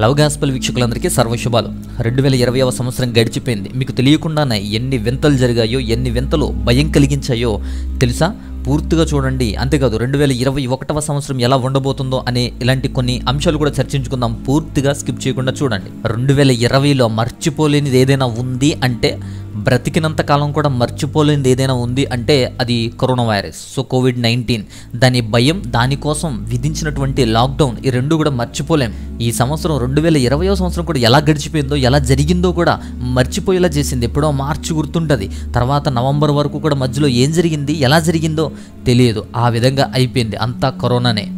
Love gospel వీక్షకులందరికీ సర్వశుభాలు. రెండు వేల ఇరవైవ సంవత్సరం గడిచిపోయింది. మీకు తెలియకుండానే ఎన్ని వింతలు జరిగాయో ఎన్ని వింతలు భయం కలిగించాయో తెలుసా? పూర్తిగా చూడండి. అంతేకాదు రెండు వేల ఇరవై ఒకటవ సంవత్సరం ఎలా ఉండబోతుందో అనే ఇలాంటి కొన్ని అంశాలు కూడా చర్చించుకుందాం. పూర్తిగా స్కిప్ చేయకుండా చూడండి. రెండు వేల ఇరవైలో మర్చిపోలేనిది ఏదైనా ఉంది అంటే బ్రతికినంత కాలం కూడా మర్చిపోలేనిది ఏదైనా ఉంది అంటే అది corona virus. So COVID nineteen. దాని భయం దానికోసం విధించినటువంటి లాక్డౌన్ ఈ రెండు కూడా మర్చిపోలేం. ఈ సంవత్సరం రెండు వేల ఇరవయో సంవత్సరం కూడా ఎలా గడిచిపోయిందో ఎలా జరిగిందో కూడా మర్చిపోయేలా చేసింది. ఎప్పుడో మార్చి గుర్తుంటుంది. తర్వాత నవంబర్ వరకు కూడా మధ్యలో ఏం జరిగింది ఎలా జరిగిందో తెలియదు. ఆ విధంగా అయిపోయింది అంతా కరోనానే.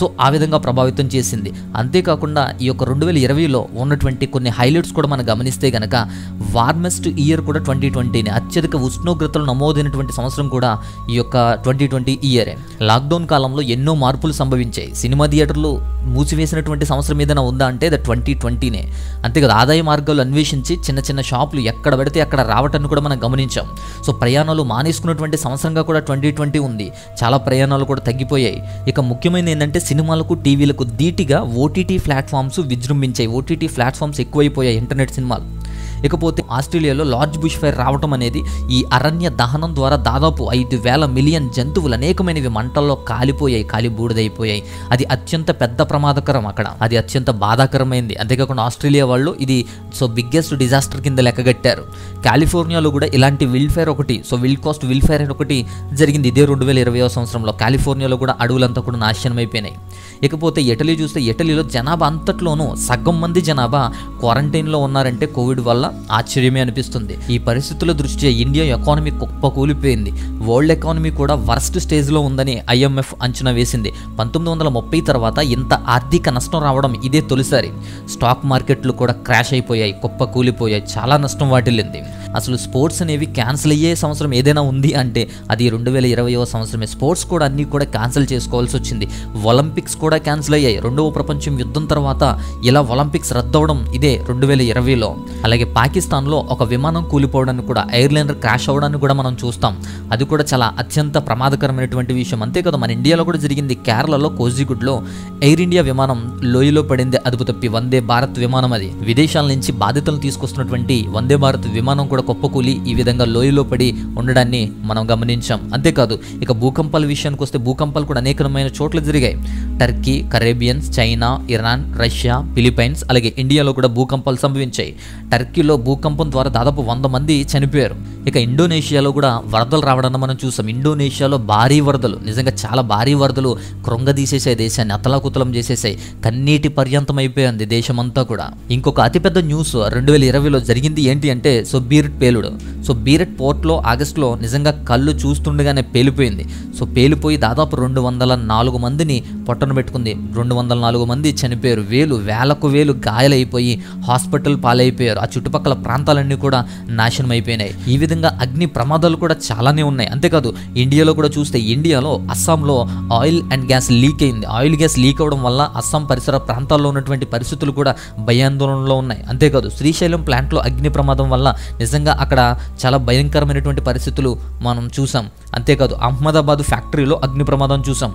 సో ఆ విధంగా ప్రభావితం చేసింది. అంతేకాకుండా ఈ యొక్క రెండు వేల ఇరవైలో ఉన్నటువంటి కొన్ని హైలైట్స్ కూడా మనం గమనిస్తే కనుక వార్మెస్ట్ ఇయర్ కూడా ట్వంటీ ట్వంటీని. అత్యధిక ఉష్ణోగ్రతలు నమోదైనటువంటి సంవత్సరం కూడా ఈ యొక్క ట్వంటీ ట్వంటీ ఇయరే. లాక్డౌన్ కాలంలో ఎన్నో మార్పులు సంభవించాయి. సినిమా థియేటర్లు మూసివేసినటువంటి సంవత్సరం ఏదైనా ఉందా అంటే అది ట్వంటీ ట్వంటీనే. అంతేకాదు ఆదాయ మార్గాలు అన్వేషించి చిన్న చిన్న షాపులు ఎక్కడ పడితే అక్కడ రావటాన్ని కూడా మనం గమనించాం. సో ప్రయాణాలు మానేసుకున్నటువంటి సంవత్సరంగా కూడా ట్వంటీ ట్వంటీ ఉంది. చాలా ప్రయాణాలు కూడా తగ్గిపోయాయి. ఇక ముఖ్యమైనది ఏంటంటే సినిమాలకు టీవీలకు ధీటిగా ఓటీటీ ప్లాట్ఫామ్స్ విజృంభించాయి. ఓటీటీ ప్లాట్ఫామ్స్ ఎక్కువైపోయాయి. ఇంటర్నెట్ సినిమాలు. ఇకపోతే ఆస్ట్రేలియాలో లార్జ్ బుష్ ఫైర్ రావటం అనేది ఈ అరణ్య దహనం ద్వారా దాదాపు ఐదు వేల మిలియన్ జంతువులు అనేకమైనవి మంటల్లో కాలిపోయాయి కాలి బూడిదైపోయాయి. అది అత్యంత పెద్ద ప్రమాదకరం అక్కడ. అది అత్యంత బాధాకరమైంది. అంతేకాకుండా ఆస్ట్రేలియా వాళ్ళు ఇది సో బిగ్గెస్ట్ డిజాస్టర్ కింద లెక్కగట్టారు కాలిఫోర్నియాలో కూడా ఇలాంటి విల్ ఫైర్ ఒకటి సో విల్ కాస్ట్ విల్ ఫైర్ ఒకటి జరిగింది ఇదే రెండు వేల ఇరవై సంవత్సరంలో. కాలిఫోర్నియాలో కూడా అడవులంతా కూడా నాశనం అయిపోయినాయి. ఇకపోతే ఇటలీ చూస్తే ఇటలీలో జనాభా అంతట్లోనూ సగం మంది జనాభా క్వారంటైన్లో ఉన్నారంటే కోవిడ్ వల్ల ఆశ్చర్యమే అనిపిస్తుంది. ఈ పరిస్థితుల దృష్ట్యా ఇండియా ఎకానమీ కుప్పకూలిపోయింది వరల్డ్ ఎకానమీ కూడా వరస్ట్ స్టేజ్లో ఉందని ఐఎంఎఫ్ అంచనా వేసింది. పంతొమ్మిది వందల ముప్పై తర్వాత ఇంత ఆర్థిక నష్టం రావడం ఇదే తొలిసారి. స్టాక్ మార్కెట్లు కూడా క్రాష్ అయిపోయాయి కుప్ప కూలిపోయాయి చాలా నష్టం వాటిల్లింది. అసలు స్పోర్ట్స్ అనేవి క్యాన్సిల్ అయ్యే సంవత్సరం ఏదైనా ఉంది అంటే అది రెండు వేల ఇరవైవ సంవత్సరమే. స్పోర్ట్స్ కూడా అన్నీ కూడా క్యాన్సిల్ చేసుకోవాల్సి వచ్చింది. ఒలింపిక్స్ కూడా క్యాన్సిల్ అయ్యాయి. రెండవ ప్రపంచం యుద్ధం తర్వాత ఇలా ఒలింపిక్స్ రద్దవడం ఇదే రెండు వేల ఇరవైలో. అలాగే పాకిస్తాన్లో ఒక విమానం కూలిపోవడానికి కూడా ఎయిర్లైనర్ క్రాష్ అవ్వడాన్ని కూడా మనం చూస్తాం. అది కూడా చాలా అత్యంత ప్రమాదకరమైనటువంటి విషయం. అంతే కదా మన ఇండియాలో కూడా జరిగింది. కేరళలో కోజిగుడ్లో ఎయిర్ ఇండియా విమానం లోయలో పడింది. అదుపు తప్పి వందే భారత్ విమానం అది. విదేశాల నుంచి బాధితులను తీసుకొస్తున్నటువంటి వందే భారత్ విమానం కూడా కుప్పకూలి ఈ విధంగా లోయలో పడి ఉండడాన్ని మనం గమనించాం. అంతేకాదు ఇక భూకంపాల విషయానికి వస్తే భూకంపాలు కూడా అనేకమైన చోట్ల జరిగాయి. Turkey Caribbeans China Iran Russia Philippines అలాగే ఇండియాలో కూడా భూకంపాలు సంభవించాయి. టర్కీలో భూకంపం ద్వారా దాదాపు వంద మంది చనిపోయారు. ఇక ఇండోనేషియాలో కూడా వరదలు రావడాన్ని మనం చూసాం. ఇండోనేషియాలో భారీ వరదలు నిజంగా చాలా భారీ వరదలు కృంగదీసేసాయి దేశాన్ని అతలాకుతలం చేసేసాయి కన్నీటి పర్యంతం అయిపోయింది దేశమంతా కూడా. ఇంకొక అతిపెద్ద న్యూస్ రెండు వేల ఇరవైలో జరిగింది ఏంటి అంటే సో బీరెట్ పేలుడు. సో బీరెట్ పోర్ట్లో ఆగస్టులో నిజంగా కళ్ళు చూస్తుండగానే పేలిపోయింది. సో పేలిపోయి దాదాపు రెండు వందల నాలుగు మందిని పొట్టన పెట్టుకుంది. రెండు వందల నాలుగు మంది చనిపోయారు. వేలు వేలకు వేలు గాయాలైపోయి హాస్పిటల్ పాలైపోయారు. ఆ చుట్టుపక్కల చుట్టుపక్కల ప్రాంతాలన్నీ కూడా నాశనం అయిపోయినాయి. ఈ విధంగా అగ్ని ప్రమాదాలు కూడా చాలానే ఉన్నాయి. అంతేకాదు ఇండియాలో కూడా చూస్తే ఇండియాలో అస్సాంలో ఆయిల్ అండ్ గ్యాస్ లీక్ అయింది. ఆయిల్ గ్యాస్ లీక్ అవడం వల్ల అస్సాం పరిసర ప్రాంతాల్లో ఉన్నటువంటి పరిస్థితులు కూడా భయాందోళనలో ఉన్నాయి. అంతేకాదు శ్రీశైలం ప్లాంట్లో అగ్ని ప్రమాదం వల్ల నిజంగా అక్కడ చాలా భయంకరమైనటువంటి పరిస్థితులు మనం చూసాం. అంతేకాదు అహ్మదాబాద్ ఫ్యాక్టరీలో అగ్ని ప్రమాదం చూసాం.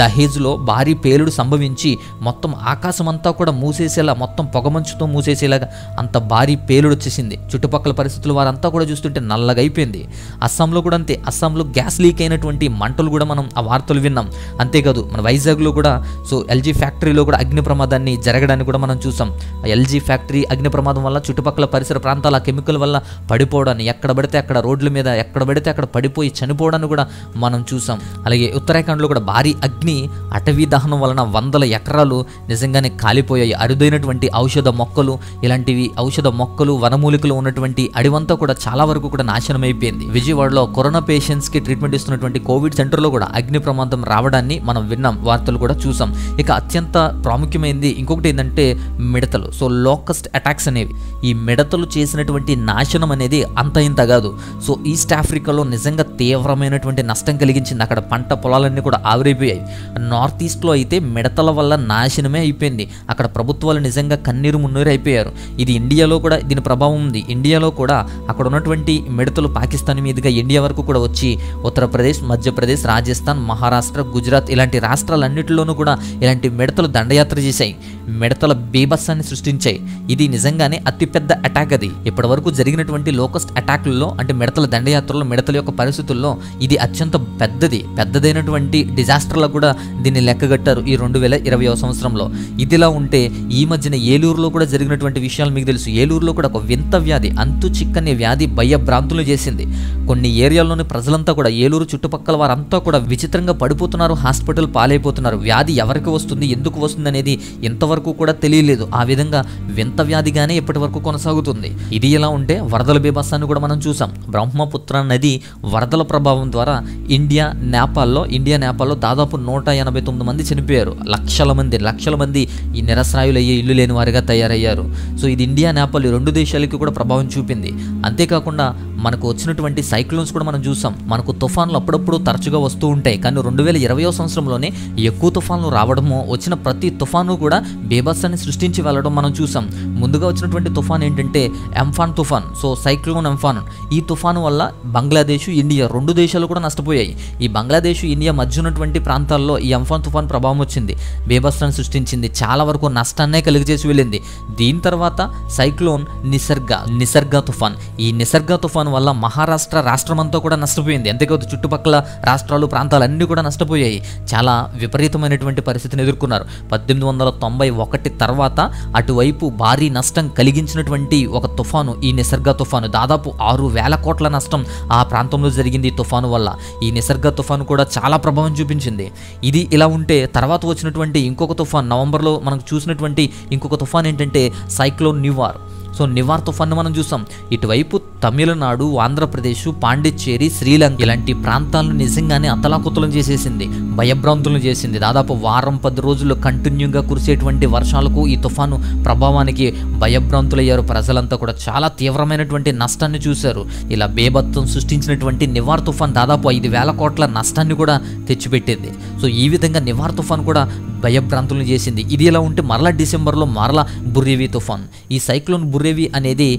దహేజ్లో భారీ పేలుడు సంభవించి మొత్తం ఆకాశం అంతా కూడా మూసేసేలా మొత్తం పొగమంచుతో మూసేసేలాగా అంత భారీ పేలుడు వచ్చేసింది. చుట్టుపక్కల పరిస్థితులు వారంతా కూడా చూస్తుంటే నల్లగా అయిపోయింది అస్సాంలో కూడా అంతే. అస్సాంలో గ్యాస్ లీక్ అయినటువంటి మంటలు కూడా మనం ఆ వార్తలు విన్నాం. అంతేకాదు మన వైజాగ్లో కూడా సో ఎల్జీ ఫ్యాక్టరీలో కూడా అగ్ని ప్రమాదాన్ని జరగడాన్ని కూడా మనం చూసాం. ఆ ఎల్జీ ఫ్యాక్టరీ అగ్ని ప్రమాదం వల్ల చుట్టుపక్కల పరిసర ప్రాంతాల కెమికల్ వల్ల పడిపోవడాన్ని ఎక్కడ పడితే అక్కడ రోడ్ల మీద ఎక్కడ పడితే అక్కడ పడిపోయి చనిపోవడాన్ని కూడా మనం చూసాం. అలాగే ఉత్తరాఖండ్లో కూడా భారీ అగ్ని అటవీ దహనం వలన వందల ఎకరాలు నిజంగానే కాలిపోయాయి. అరుదైనటువంటి ఔషధ మొక్కలు ఇలాంటివి ఔషధ మొక్కలు వనమూలికలు ఉన్నటువంటి అడివంతా కూడా చాలా వరకు కూడా నాశనం అయిపోయింది. విజయవాడలో కరోనా పేషెంట్స్కి ట్రీట్మెంట్ ఇస్తున్నటువంటి కోవిడ్ సెంటర్లో కూడా అగ్ని ప్రమాదం రావడాన్ని మనం విన్నాం వార్తలు కూడా చూసాం. ఇక అత్యంత ప్రాముఖ్యమైనది ఇంకొకటి ఏంటంటే మిడతలు. సో లోకస్ట్ అటాక్స్ అనేవి. ఈ మిడతలు చేసినటువంటి నాశనం అనేది అంత ఇంత కాదు. సో ఈస్ట్ ఆఫ్రికాలో నిజంగా తీవ్రమైనటువంటి నష్టం కలిగించింది. అక్కడ పంట పొలాలన్నీ కూడా ఆవిరైపోయాయి. నార్త్ ఈస్ట్లో అయితే మిడతల వల్ల నాశనమే అయిపోయింది. అక్కడ ప్రభుత్వాలు నిజంగా కన్నీరు మున్నీరు అయిపోయారు. ఇది ఇండియాలో కూడా దీని దీని ప్రభావం ఉంది. ఇండియాలో కూడా అక్కడ ఉన్నటువంటి మిడతలు పాకిస్తాన్ మీదుగా ఇండియా వరకు కూడా వచ్చి ఉత్తరప్రదేశ్ మధ్యప్రదేశ్ రాజస్థాన్ మహారాష్ట్ర గుజరాత్ ఇలాంటి రాష్ట్రాలన్నింటిలోనూ కూడా ఇలాంటి మిడతలు దండయాత్ర చేశాయి. మిడతల బీభత్సాన్ని సృష్టించాయి. ఇది నిజంగానే అతిపెద్ద అటాక్ అది. ఇప్పటి వరకు జరిగినటువంటి లోకస్ట్ అటాక్లలో అంటే మిడతల దండయాత్రలో మిడతల యొక్క పరిస్థితుల్లో ఇది అత్యంత పెద్దది. పెద్దదైనటువంటి డిజాస్టర్లో కూడా దీన్ని లెక్కగట్టారు ఈ రెండు వేల ఇరవై సంవత్సరంలో. ఇదిలా ఉంటే ఈ మధ్యన ఏలూరులో కూడా జరిగినటువంటి విషయాలు మీకు తెలుసు. ఏలూరులో కూడా ఒక వింత వ్యాధి అంతు చిక్కని వ్యాధి భయభ్రాంతులు చేసింది. కొన్ని ఏరియాల్లోని ప్రజలంతా కూడా ఏలూరు చుట్టుపక్కల వారంతా కూడా విచిత్రంగా పడిపోతున్నారు హాస్పిటల్ పాలైపోతున్నారు. వ్యాధి ఎవరికి వస్తుంది ఎందుకు వస్తుంది అనేది ఇంతవరకు కూడా తెలియలేదు. ఆ విధంగా వింత వ్యాధిగానే ఇప్పటి వరకు కొనసాగుతుంది. ఇది ఎలా ఉంటే వరదల బీభత్సాన్ని కూడా మనం చూసాం. బ్రహ్మపుత్ర నది వరదల ప్రభావం ద్వారా ఇండియా నేపాల్లో ఇండియా నేపాల్లో దాదాపు నూట ఎనభై తొమ్మిది మంది చనిపోయారు. లక్షల మంది లక్షల మంది ఈ నిరసరాయులయ్యే ఇల్లు లేని వారిగా తయారయ్యారు. సో ఇది ఇండియా నేపాల్ రెండు దేశాలకి కూడా ప్రభావం చూపింది. అంతేకాకుండా మనకు వచ్చినటువంటి సైక్లోన్స్ కూడా మనం చూసాం. మనకు తుఫాన్లు అప్పుడప్పుడు తరచుగా వస్తూ ఉంటాయి. కానీ రెండు వేల ఇరవయో సంవత్సరంలోనే ఎక్కువ తుఫాన్లు రావడము వచ్చిన ప్రతి తుఫాను కూడా బీభత్సాన్ని సృష్టించి వెళ్ళడం మనం చూసాం. ముందుగా వచ్చినటువంటి తుఫాన్ ఏంటంటే ఎంఫాన్ తుఫాన్. So cyclone Amphan. ఈ తుఫాను వల్ల బంగ్లాదేశ్ ఇండియా రెండు దేశాలు కూడా నష్టపోయాయి. ఈ బంగ్లాదేశ్ ఇండియా మధ్య ఉన్నటువంటి ప్రాంతాల్లో ఈ ఎంఫాన్ తుఫాన్ ప్రభావం వచ్చింది. బీభత్సాన్ని సృష్టించింది. చాలా వరకు నష్టాన్నే కలిగజేసి వెళ్ళింది. దీని తర్వాత సైక్లోన్ నిసర్గ నిసర్గ తుఫాన్. ఈ నిసర్గ తుఫాన్ వల్ల మహారాష్ట్ర రాష్ట్రమంతా కూడా నష్టపోయింది. అంతేకాదు చుట్టుపక్కల రాష్ట్రాలు ప్రాంతాలన్నీ కూడా నష్టపోయాయి. చాలా విపరీతమైనటువంటి పరిస్థితిని ఎదుర్కొన్నారు. పద్దెనిమిది వందల తొంభై ఒకటి తర్వాత అటువైపు భారీ నష్టం కలిగించినటువంటి ఒక తుఫాను ఈ నిసర్గ తుఫాను. దాదాపు ఆరు వేల కోట్ల నష్టం ఆ ప్రాంతంలో జరిగింది ఈ తుఫాను వల్ల. ఈ నిసర్గ తుఫాను కూడా చాలా ప్రభావం చూపించింది. ఇది ఇలా ఉంటే తర్వాత వచ్చినటువంటి ఇంకొక తుఫాన్ నవంబర్లో మనకు చూసినటువంటి ఇంకొక తుఫాన్ ఏంటంటే సైక్లోన్ న్యూవార్. సో నివార్ తుఫాన్ మనం చూసాం ఇటువైపు తమిళనాడు ఆంధ్రప్రదేశ్ పాండిచ్చేరి శ్రీలంక ఇలాంటి ప్రాంతాలను నిజంగానే అతలాకుతలం చేసేసింది భయభ్రాంతులను చేసింది. దాదాపు వారం పది రోజులు కంటిన్యూగా కురిసేటువంటి వర్షాలకు ఈ తుఫాను ప్రభావానికి భయభ్రాంతులయ్యారు. ప్రజలంతా కూడా చాలా తీవ్రమైనటువంటి నష్టాన్ని చూశారు. ఇలా బేభత్వం సృష్టించినటువంటి నివార్ తుఫాన్ దాదాపు ఐదు వేల కోట్ల నష్టాన్ని కూడా తెచ్చిపెట్టింది. సో ఈ విధంగా నివార్ తుఫాన్ కూడా భయభ్రాంతులను చేసింది. ఇది ఎలా ఉంటే మరలా డిసెంబర్లో మరలా బుర్రేవి తుఫాన్. ఈ సైక్లోన్ బుర్రేవి అనేది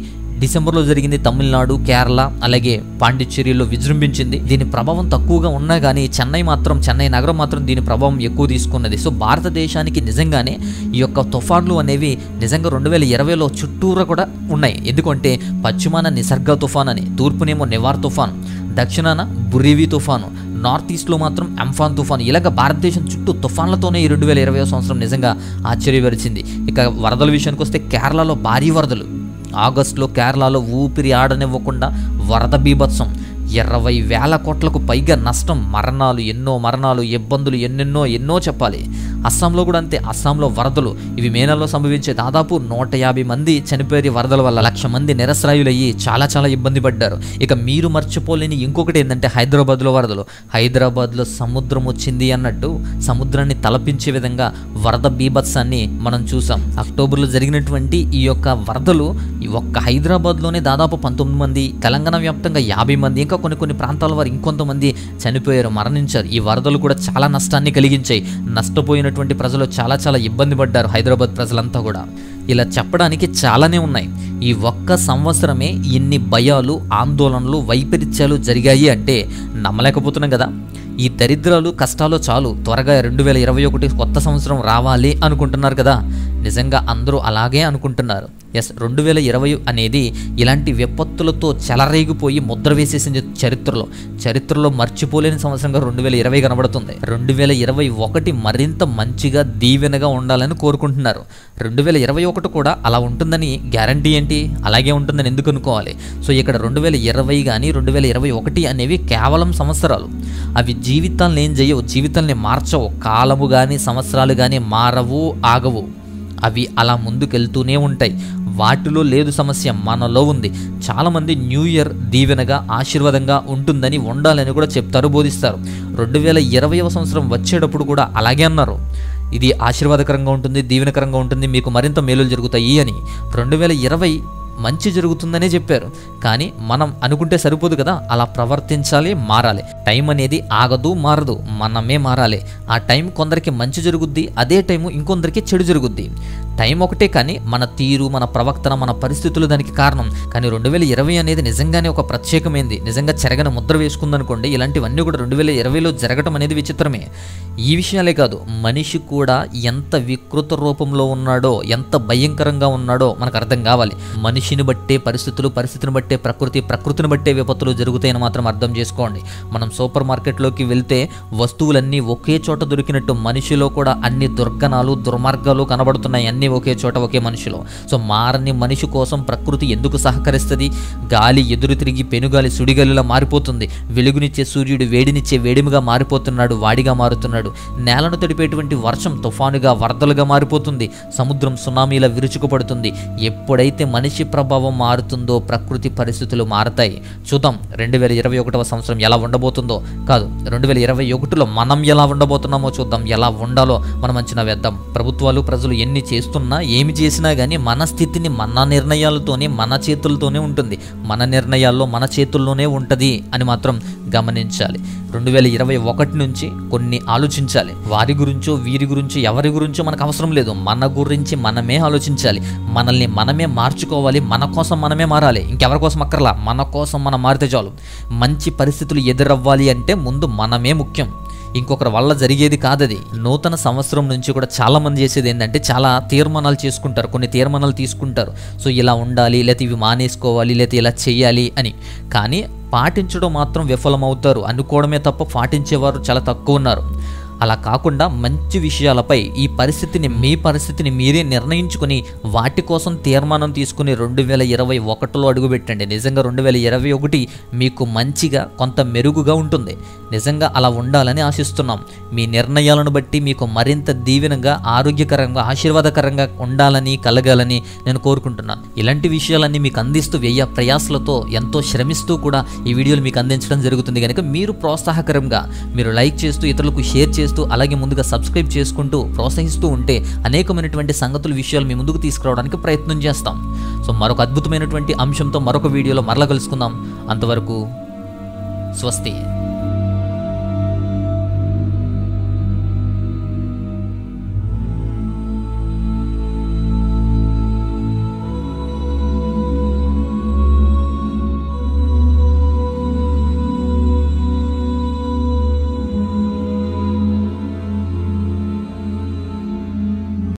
డిసెంబర్లో జరిగింది తమిళనాడు కేరళ అలాగే పాండిచ్చేరిలో విజృంభించింది. దీని ప్రభావం తక్కువగా ఉన్నా కానీ చెన్నై మాత్రం చెన్నై నగరం మాత్రం దీని ప్రభావం ఎక్కువ తీసుకున్నది. సో భారతదేశానికి నిజంగానే ఈ యొక్క తుఫాన్లు అనేవి నిజంగా రెండు వేల ఇరవైలో చుట్టూరా కూడా ఉన్నాయి. ఎందుకంటే పశ్చిమాన నిసర్గ తుఫాన్ అని తూర్పునేమో నివార్ తుఫాన్ దక్షిణాన బురివి తుఫాను నార్త్ ఈస్ట్లో మాత్రం అంఫాన్ తుఫాన్. ఇలాగ భారతదేశం చుట్టూ తుఫాన్లతోనే ఈ రెండు వేల ఇరవై సంవత్సరం నిజంగా ఆశ్చర్యపరిచింది. ఇక వరదల విషయానికి వస్తే కేరళలో భారీ వరదలు. ఆగస్టులో కేరళలో ఊపిరి ఆడనివ్వకుండా వరద బీభత్సం. ఇరవై వేల కోట్లకు పైగా నష్టం మరణాలు ఎన్నో మరణాలు ఇబ్బందులు ఎన్నెన్నో ఎన్నో చెప్పాలి. అస్సాంలో కూడా అంతే. అస్సాంలో వరదలు. ఇవి మే నెలలో సంభవించే దాదాపు నూట యాభై మంది చనిపోయే వరదల వల్ల లక్ష మంది నిరసరాయులయ్యి చాలా చాలా ఇబ్బంది పడ్డారు. ఇక మీరు మర్చిపోలేని ఇంకొకటి ఏంటంటే హైదరాబాద్లో వరదలు. హైదరాబాద్లో సముద్రం వచ్చింది అన్నట్టు సముద్రాన్ని తలపించే విధంగా వరద బీభత్సాన్ని మనం చూసాం. అక్టోబర్లో జరిగినటువంటి ఈ యొక్క వరదలు ఈ ఒక్క హైదరాబాద్లోనే దాదాపు పంతొమ్మిది మంది తెలంగాణ వ్యాప్తంగా యాభై మంది ఇంకా కొన్ని కొన్ని ప్రాంతాల వారు ఇంకొంతమంది చనిపోయారు మరణించారు. ఈ వరదలు కూడా చాలా నష్టాన్ని కలిగించాయి. ఉన్నటువంటి ప్రజలు చాలా చాలా ఇబ్బంది పడ్డారు హైదరాబాద్ ప్రజలంతా కూడా. ఇలా చెప్పడానికి చాలానే ఉన్నాయి. ఈ ఒక్క సంవత్సరమే ఇన్ని భయాలు ఆందోళనలు వైపరీత్యాలు జరిగాయి అంటే నమ్మలేకపోతున్నాం కదా. ఈ దరిద్రాలు కష్టాలు చాలు. త్వరగా రెండు వేల ఇరవై ఒకటి కొత్త సంవత్సరం రావాలి అనుకుంటున్నారు కదా. నిజంగా అందరూ అలాగే అనుకుంటున్నారు. ఎస్ రెండు వేల ఇరవై అనేది ఇలాంటి విపత్తులతో చెలరేగిపోయి ముద్ర వేసేసింది చరిత్రలో. చరిత్రలో మర్చిపోలేని సంవత్సరంగా రెండు వేల ఇరవై కనబడుతుంది. రెండు వేల ఇరవై ఒకటి మరింత మంచిగా దీవెనగా ఉండాలని కోరుకుంటున్నారు. రెండు వేల ఇరవై ఒకటి కూడా అలా ఉంటుందని గ్యారంటీ ఏంటి? అలాగే ఉంటుందని ఎందుకు అనుకోవాలి? సో ఇక్కడ రెండు వేల ఇరవై కానీ రెండు వేల ఇరవై ఒకటి అనేవి కేవలం సంవత్సరాలు. అవి జీవితాలను ఏం చేయవు జీవితాల్ని మార్చవు. కాలము కానీ సంవత్సరాలు కానీ మారవు ఆగవు. అవి అలా ముందుకెళ్తూనే ఉంటాయి. వాటిలో లేదు సమస్య మనలో ఉంది. చాలామంది న్యూ ఇయర్ దీవెనగా ఆశీర్వాదంగా ఉంటుందని ఉండాలని కూడా చెప్తారు బోధిస్తారు. రెండు వేల ఇరవైవ సంవత్సరం వచ్చేటప్పుడు కూడా అలాగే అన్నారు. ఇది ఆశీర్వాదకరంగా ఉంటుంది దీవెనకరంగా ఉంటుంది మీకు మరింత మేలులు జరుగుతాయి అని. రెండు వేల ఇరవై మంచి జరుగుతుందనే చెప్పారు. కానీ మనం అనుకుంటే సరిపోదు కదా అలా ప్రవర్తించాలి మారాలి. టైం అనేది ఆగదు మారదు మనమే మారాలి. ఆ టైం కొందరికి మంచి జరుగుద్ది అదే టైము ఇంకొందరికి చెడు జరుగుద్ది. టైం ఒకటే కానీ మన తీరు మన ప్రవర్తన మన పరిస్థితులు దానికి కారణం. కానీ రెండు వేల ఇరవై అనేది నిజంగానే ఒక ప్రత్యేకమైంది. నిజంగా చెరగని ముద్ర వేసుకుందనుకోండి ఇలాంటివన్నీ కూడా రెండు వేల ఇరవైలో జరగటం అనేది విచిత్రమే. ఈ విషయాలే కాదు మనిషి కూడా ఎంత వికృత రూపంలో ఉన్నాడో ఎంత భయంకరంగా ఉన్నాడో మనకు అర్థం కావాలి. మనిషిని బట్టే పరిస్థితులు పరిస్థితిని బట్టే ప్రకృతి ప్రకృతిని బట్టే విపత్తులు జరుగుతాయని మాత్రం అర్థం చేసుకోండి. మనం సూపర్ మార్కెట్లోకి వెళ్తే వస్తువులన్నీ ఒకే చోట దొరికినట్టు మనిషిలో కూడా అన్ని దుర్గణాలు దుర్మార్గాలు కనబడుతున్నాయి. అన్నీ ఒకే చోట ఒకే మనిషిలో. సో మారని మనిషి కోసం ప్రకృతి ఎందుకు సహకరిస్తుంది? గాలి ఎదురు తిరిగి పెనుగాలి సుడిగాలిలా మారిపోతుంది. వెలుగునిచ్చే సూర్యుడు వేడినిచ్చే వేడిమిగా మారిపోతున్నాడు వాడిగా మారుతున్నాడు. నేలను తడిపేటువంటి వర్షం తుఫానుగా వరదలుగా మారిపోతుంది. సముద్రం సునామీలా విరుచుకుపడుతుంది. ఎప్పుడైతే మనిషి ప్రభావం మారుతుందో ప్రకృతి పరిస్థితులు మారతాయి. చూద్దాం రెండు వేల ఇరవై ఒకటవ సంవత్సరం ఎలా ఉండబోతుందో. కాదు రెండు వేల ఇరవై ఒకటిలో మనం ఎలా ఉండబోతున్నామో చూద్దాం. ఎలా ఉండాలో మనం అంచనా వేద్దాం. ప్రభుత్వాలు ప్రజలు ఎన్ని చేస్తున్నా ఏమి చేసినా కానీ మన స్థితిని మన నిర్ణయాలతోనే మన చేతులతోనే ఉంటుంది. మన నిర్ణయాల్లో మన చేతుల్లోనే ఉంటుంది అని మాత్రం గమనించాలి. రెండు వేల ఇరవై ఒకటి నుంచి కొన్ని ఆలోచించాలి. వారి గురించో వీరి గురించో ఎవరి గురించో మనకు అవసరం లేదు. మన గురించి మనమే ఆలోచించాలి. మనల్ని మనమే మార్చుకోవాలి. మన కోసం మనమే మారాలి. ఇంకెవరి కోసం అక్కర్లా? మన కోసం మనం మారితే చాలు. మంచి పరిస్థితులు ఎదురవ్వాలి అంటే ముందు మనమే ముఖ్యం. ఇంకొకరి వల్ల జరిగేది కాదది. నూతన సంవత్సరం నుంచి కూడా చాలా మంది చేసేది ఏంటంటే చాలా తీర్మానాలు చేసుకుంటారు. కొన్ని తీర్మానాలు తీసుకుంటారు. సో ఇలా ఉండాలి లేకపోతే ఇవి మానేసుకోవాలి లేకపోతే ఇలా చేయాలి అని. కానీ పాటించడం మాత్రం విఫలమవుతారు. అనుకోవడమే తప్ప పాటించేవారు చాలా తక్కువ ఉన్నారు. అలా కాకుండా మంచి విషయాలపై ఈ పరిస్థితిని మీ పరిస్థితిని మీరే నిర్ణయించుకుని వాటి కోసం తీర్మానం తీసుకుని రెండు వేల ఇరవై ఒకటిలో అడుగుపెట్టండి. నిజంగా రెండు వేల ఇరవై ఒకటి మీకు మంచిగా కొంత మెరుగుగా ఉంటుంది. నిజంగా అలా ఉండాలని ఆశిస్తున్నాం. మీ నిర్ణయాలను బట్టి మీకు మరింత దీవెనగా ఆరోగ్యకరంగా ఆశీర్వాదకరంగా ఉండాలని కలగాలని నేను కోరుకుంటున్నాను. ఇలాంటి విషయాలన్నీ మీకు అందిస్తూ వ్యయ ప్రయాసలతో ఎంతో శ్రమిస్తూ కూడా ఈ వీడియోలు మీకు అందించడం జరుగుతుంది కనుక మీరు ప్రోత్సాహకరంగా మీరు లైక్ చేస్తూ ఇతరులకు షేర్ చేస్తూ చేస్తూ అలాగే ముందుగా సబ్స్క్రైబ్ చేసుకుంటూ ప్రోత్సహిస్తూ ఉంటే అనేకమైనటువంటి సంగతుల విషయాలు మీ ముందుకు తీసుకురావడానికి ప్రయత్నం చేస్తాం. సో మరొక అద్భుతమైనటువంటి అంశంతో మరొక వీడియోలో మరల కలుసుకుందాం. అంతవరకు స్వస్తి.